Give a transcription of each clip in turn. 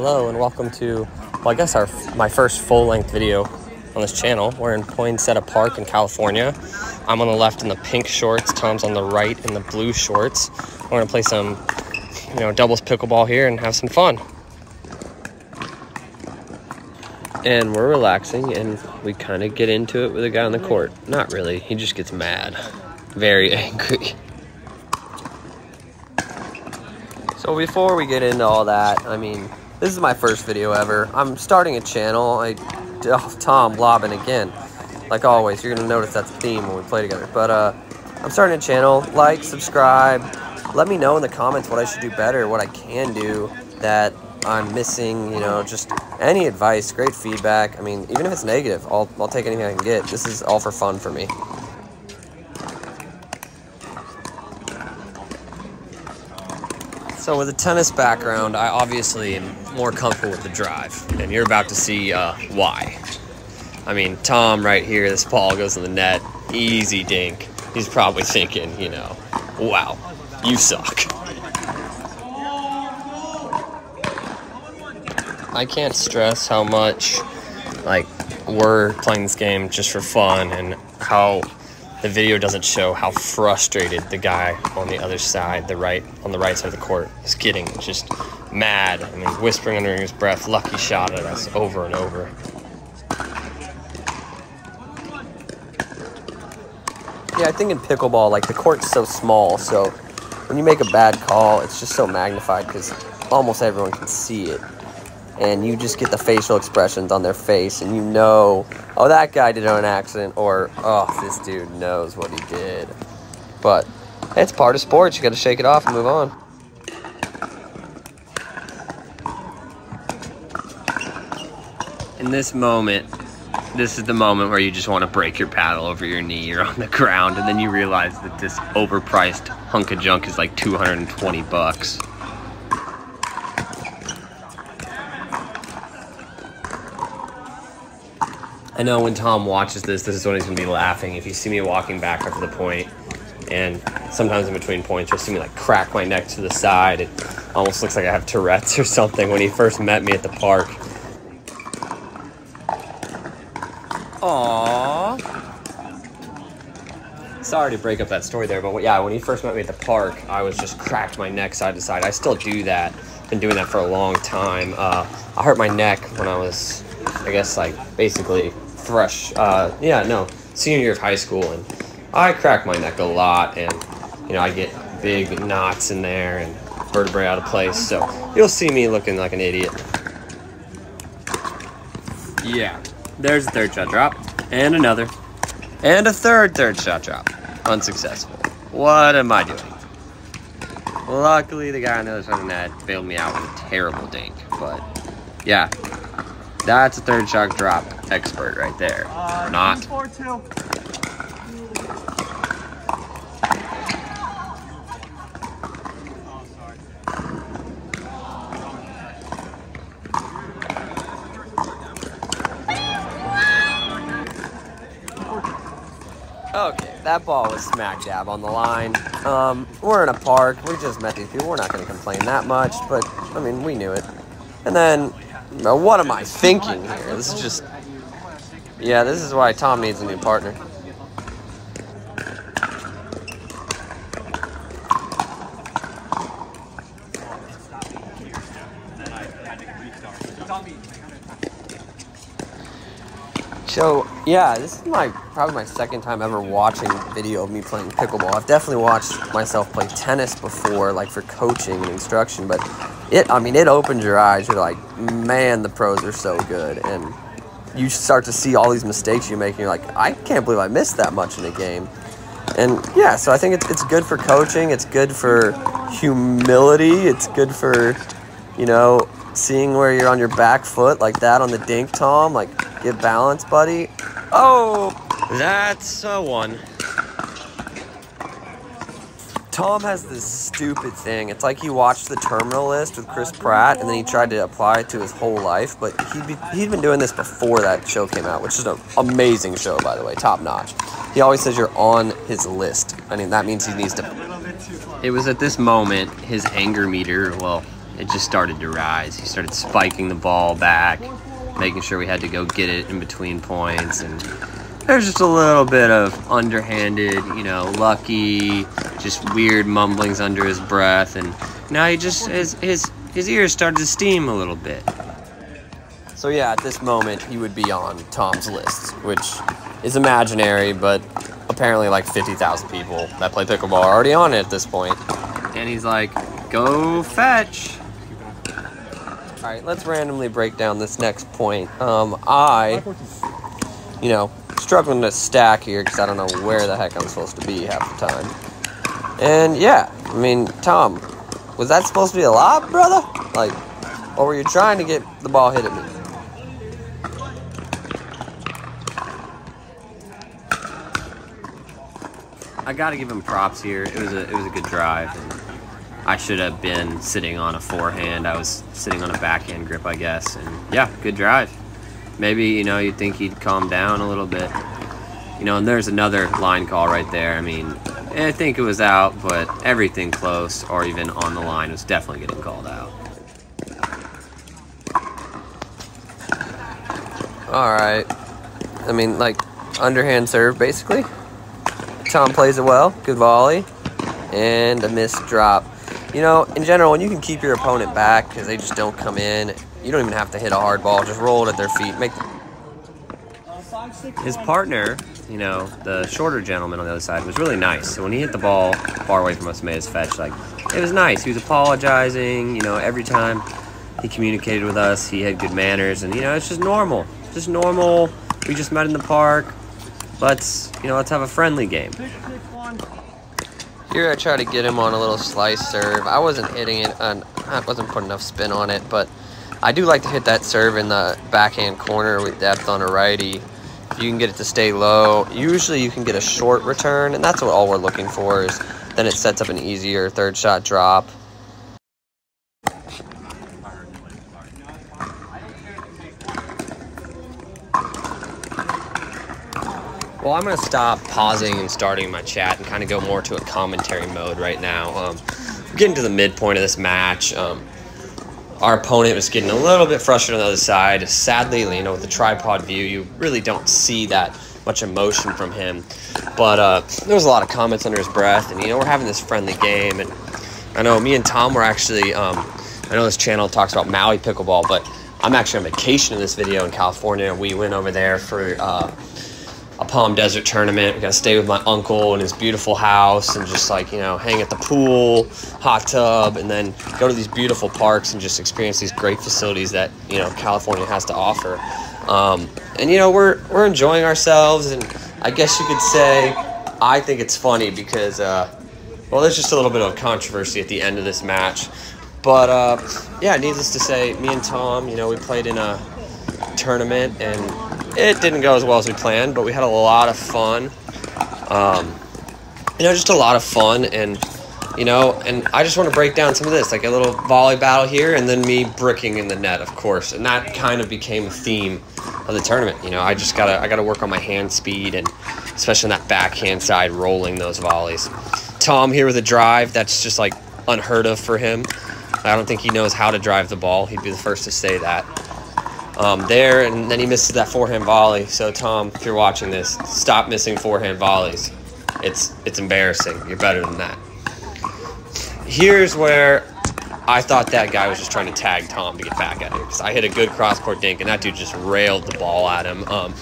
Hello and welcome to, well, I guess our my first full-length video on this channel. We're in Poinsett Park in California. I'm on the left in the pink shorts. Tom's on the right in the blue shorts. We're gonna play some, you know, doubles pickleball here and have some fun. And we're relaxing and we kind of get into it with a guy on the court. Not really, he just gets mad. Very angry. So before we get into all that, I mean, this is my first video ever. I'm starting a channel. I, oh, Tom lobbing again. Like always, you're gonna notice that's a theme when we play together. But uh, I'm starting a channel. Like, subscribe. Let me know in the comments what I should do better, what I can do that I'm missing. You know, just any advice, great feedback. I mean, even if it's negative, I'll I'll take anything I can get. This is all for fun for me. So with a tennis background, I obviously am more comfortable with the drive, and you're about to see uh, why. I mean, Tom right here, this ball goes in the net, easy dink. He's probably thinking, you know, wow, you suck. I can't stress how much, like, we're playing this game just for fun and how the video doesn't show how frustrated the guy on the other side, the right on the right side of the court, is getting. Just mad. I mean, whispering under his breath, "Lucky shot" at us over and over. Yeah, I think in pickleball, like the court's so small, so when you make a bad call, it's just so magnified because almost everyone can see it and you just get the facial expressions on their face and you know oh that guy did on accident or oh this dude knows what he did. But it's part of sports. You got to shake it off and move on. In this moment this is the moment where you just want to break your paddle over your knee or on the ground and then you realize that this overpriced hunk of junk is like 220 bucks I know when Tom watches this, this is when he's gonna be laughing. If you see me walking back after the point, and sometimes in between points, you'll see me like crack my neck to the side. It almost looks like I have Tourette's or something. When he first met me at the park. Aww. Sorry to break up that story there, but yeah, when he first met me at the park, I was just cracked my neck side to side. I still do that. Been doing that for a long time. Uh, I hurt my neck when I was, I guess, like basically fresh, uh, yeah, no, senior year of high school, and I crack my neck a lot, and you know I get big knots in there and vertebrae out of place. So you'll see me looking like an idiot. Yeah, there's a third shot drop, and another, and a third third shot drop, unsuccessful. What am I doing? Luckily, the guy on the other side of the net bailed me out with a terrible dink, but yeah, that's a third shot drop expert right there. Uh, Not. Okay, that ball was smack dab on the line. Um, we're in a park. We just met these people. We're not going to complain that much, but I mean, we knew it. And then now, what am I thinking here? This is just... Yeah, this is why Tom needs a new partner. So, yeah, this is my probably my second time ever watching video of me playing pickleball. I've definitely watched myself play tennis before, like for coaching and instruction, but it, I mean, it opens your eyes. You're like, man, the pros are so good. And you start to see all these mistakes you make, and you're like, I can't believe I missed that much in a game. And yeah, so I think it's, it's good for coaching. It's good for humility. It's good for, you know, seeing where you're on your back foot like that on the dink, Tom. Like, get balance, buddy. Oh, that's a one. Tom has this stupid thing. It's like he watched the Terminal List with Chris Pratt, and then he tried to apply it to his whole life. But he'd, be, he'd been doing this before that show came out, which is an amazing show, by the way, top notch. He always says you're on his list. I mean, that means he needs to. It was at this moment his anger meter, well, it just started to rise. He started spiking the ball back, making sure we had to go get it in between points. And there's just a little bit of underhanded, you know, lucky, just weird mumblings under his breath. And now he just, his, his, his ears started to steam a little bit. So yeah, at this moment, he would be on Tom's list, which is imaginary, but apparently like 50,000 people that play pickleball are already on it at this point. And he's like, go fetch. All right, let's randomly break down this next point. Um, I, you know, struggling to stack here because I don't know where the heck I'm supposed to be half the time. And yeah, I mean, Tom, was that supposed to be a lob, brother? Like, or were you trying to get the ball hit at me? I got to give him props here. It was a it was a good drive. I should have been sitting on a forehand. I was sitting on a backhand grip, I guess. And yeah, good drive. Maybe you know you'd think he'd calm down a little bit. You know, and there's another line call right there. I mean, eh, I think it was out, but everything close or even on the line was definitely getting called out. All right. I mean, like underhand serve, basically. Tom plays it well. Good volley. And a missed drop. You know, in general, when you can keep your opponent back because they just don't come in, you don't even have to hit a hard ball. Just roll it at their feet. Make his partner, you know, the shorter gentleman on the other side, was really nice. So when he hit the ball far away from us, made his fetch, like it was nice. He was apologizing. You know, every time he communicated with us, he had good manners, and you know, it's just normal. Just normal. We just met in the park let's you know let's have a friendly game. Here I try to get him on a little slice serve. I wasn't hitting it, and I wasn't putting enough spin on it, but I do like to hit that serve in the backhand corner with depth on a righty. You can get it to stay low, usually you can get a short return, and that's what all we're looking for is then it sets up an easier third shot drop. Well, I'm going to stop pausing and starting my chat and kind of go more to a commentary mode right now. Um, getting to the midpoint of this match. Um, our opponent was getting a little bit frustrated on the other side. Sadly, you know, with the tripod view, you really don't see that much emotion from him. But uh, there was a lot of comments under his breath, and you know, we're having this friendly game. And I know me and Tom were actually. Um, I know this channel talks about Maui pickleball, but I'm actually on vacation in this video in California. We went over there for. Uh, a Palm Desert tournament. We got to stay with my uncle in his beautiful house and just like, you know, hang at the pool, hot tub, and then go to these beautiful parks and just experience these great facilities that, you know, California has to offer. Um, and, you know, we're, we're enjoying ourselves. And I guess you could say, I think it's funny because, uh, well, there's just a little bit of controversy at the end of this match. But, uh, yeah, needless to say, me and Tom, you know, we played in a tournament and it didn't go as well as we planned, but we had a lot of fun. Um, you know, just a lot of fun, and you know, and I just want to break down some of this, like a little volley battle here, and then me bricking in the net, of course, and that kind of became a theme of the tournament. You know, I just gotta I gotta work on my hand speed, and especially on that backhand side, rolling those volleys. Tom here with a drive that's just like unheard of for him. I don't think he knows how to drive the ball. He'd be the first to say that um, there, and then he misses that forehand volley. So Tom, if you're watching this, stop missing forehand volleys. It's it's embarrassing. You're better than that. Here's where I thought that guy was just trying to tag Tom to get back at him because I hit a good cross court dink and that dude just railed the ball at him. Um,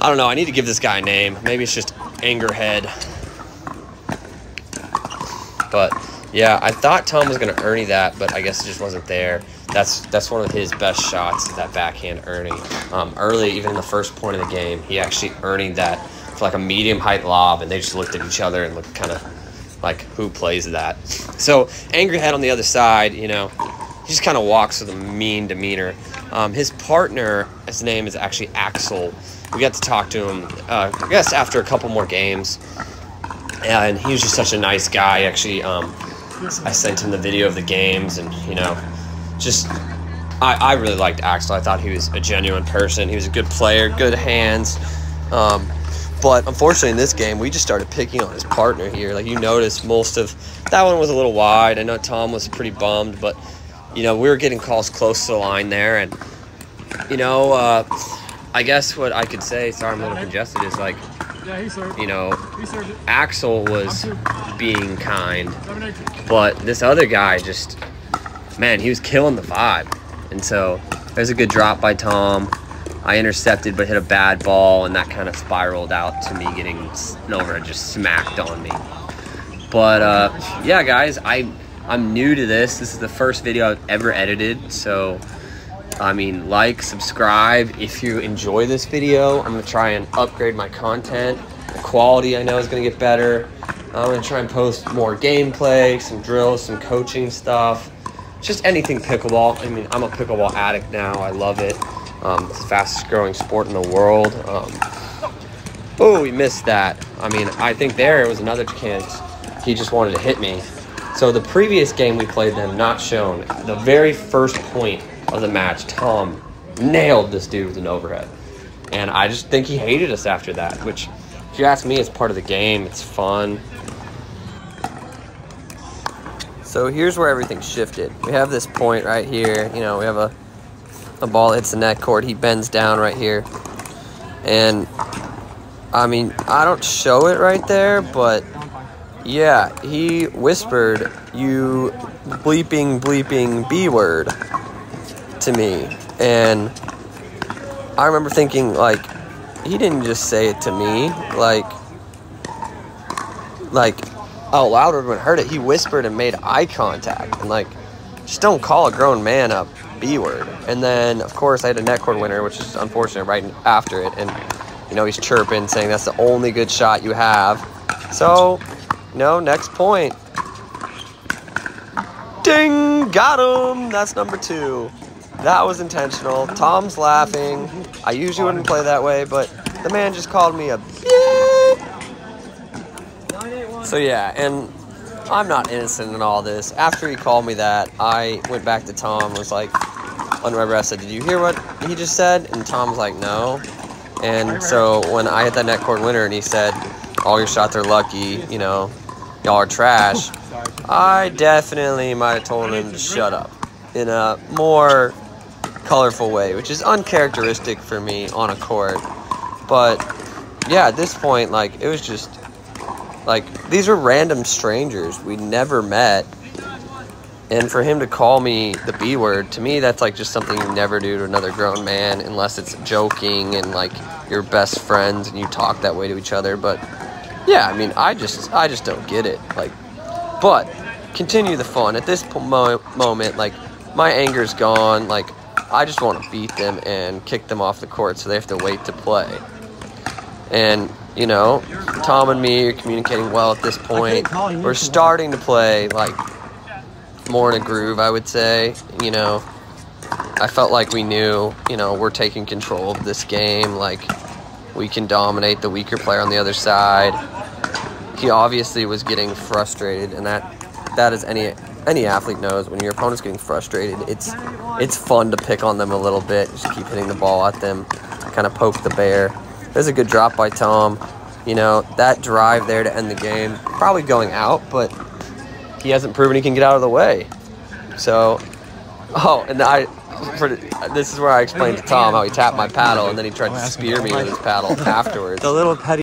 I don't know. I need to give this guy a name. Maybe it's just Angerhead. But yeah, I thought Tom was going to Ernie that, but I guess it just wasn't there that's that's one of his best shots, that backhand Ernie. Um, early, even in the first point of the game, he actually earning that for like a medium height lob, and they just looked at each other and looked kind of like who plays that. So Angry Head on the other side, you know, he just kind of walks with a mean demeanor. Um, his partner, his name is actually Axel. We got to talk to him, uh, I guess, after a couple more games, and he was just such a nice guy. Actually, um, I sent him the video of the games, and you know just I, I really liked Axel. I thought he was a genuine person. He was a good player, good hands. Um, But unfortunately, in this game, we just started picking on his partner here. Like you noticed, most of that one was a little wide. I know Tom was pretty bummed, but you know we were getting calls close to the line there, and you know, uh, I guess what I could say. Sorry, I'm a little congested. Is like, you know, Axel was being kind, but this other guy just, man, he was killing the vibe, and so there's a good drop by Tom. I intercepted but hit a bad ball, and that kind of spiraled out to me getting over Nova just smacked on me. But uh, yeah, guys, I I'm new to this. This is the first video I've ever edited, so I mean, like, subscribe if you enjoy this video. I'm gonna try and upgrade my content. The quality I know is gonna get better. I'm gonna try and post more gameplay, some drills, some coaching stuff, just anything pickleball. I mean, I'm a pickleball addict now. I love it. Um, it's the fastest growing sport in the world. Um, oh, we missed that. I mean, I think there was another chance. He just wanted to hit me. So the previous game we played them, not shown. The very first point of the match, Tom nailed this dude with an overhead. And I just think he hated us after that, which, if you ask me, is part of the game. It's fun. So here's where everything shifted. We have this point right here. You know, we have a the ball hits the net cord. He bends down right here. And, I mean, I don't show it right there, but yeah, he whispered, you bleeping, bleeping B word to me. And I remember thinking, like, he didn't just say it to me. Like, like, out loud when heard it. He whispered and made eye contact. And, like, just don't call a grown man a B word. And then, of course, I had a net cord winner, which is unfortunate right after it. And, you know, he's chirping, saying that's the only good shot you have. So, you know, next point. Ding! Got him! That's number two. That was intentional. Tom's laughing. I usually wouldn't play that way, but the man just called me a beep. So, yeah, and I'm not innocent in all this. After he called me that, I went back to Tom was like, under my breath, said, Did you hear what he just said? And Tom was like, No. And so when I hit that net cord winner and he said, All your shots are lucky, you know, y'all are trash, I definitely might have told him to shut up in a more colorful way, which is uncharacteristic for me on a court. But yeah, at this point, like, it was just like these are random strangers we never met. And for him to call me the B word, to me, that's like just something you never do to another grown man unless it's joking and like you're best friends and you talk that way to each other. But yeah, I mean, I just, I just don't get it. Like, but continue the fun. At this mo- moment, like, my anger's gone. Like, I just want to beat them and kick them off the court so they have to wait to play. And you know, Tom and me are communicating well at this point. We're starting to play like more in a groove, I would say. You know, I felt like we knew, you know, we're taking control of this game. Like, we can dominate the weaker player on the other side. He obviously was getting frustrated, and that that is any any athlete knows when your opponent's getting frustrated. It's it's fun to pick on them a little bit, just keep hitting the ball at them, kind of poke the bear. There's a good drop by Tom. You know, that drive there to end the game, probably going out, but he hasn't proven he can get out of the way. So, oh, and I, for, this is where I explained to Tom how he tapped my paddle and then he tried to oh, spear me with his paddle afterwards. The little petty.